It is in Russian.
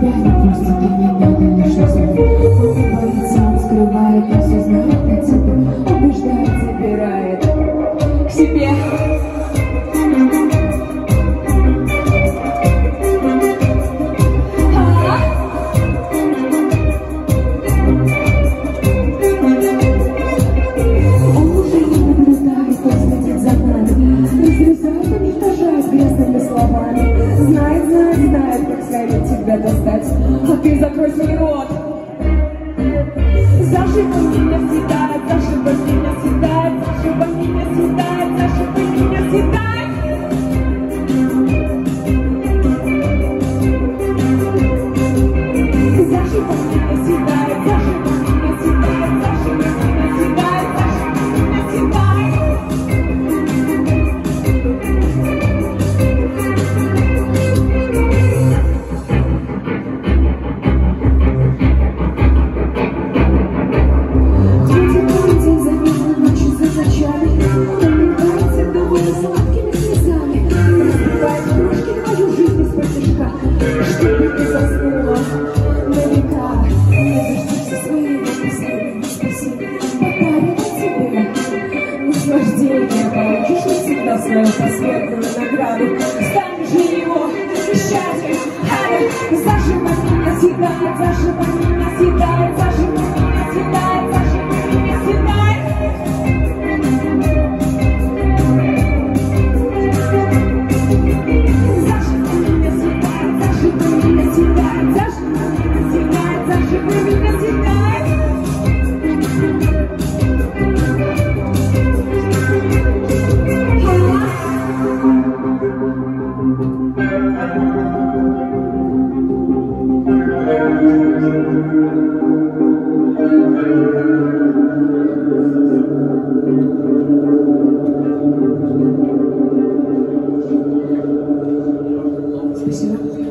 себя Просто ты меня конечно зовет Он не скрывает Но все знает на Убеждает, забирает К себе Разрезает, уничтожает грязными словами вдохновит тебя достать, а ты закрой свой рот. Зажимай. свою посмертную награду. Станешь же его счастье, хай, меня съедает, зажимать меня съедает, зажимать меня съедает, зажимать меня съедает. Зажимать меня съедает, зажимать меня съедает, зажимать меня съедает, зажимать меня Спасибо.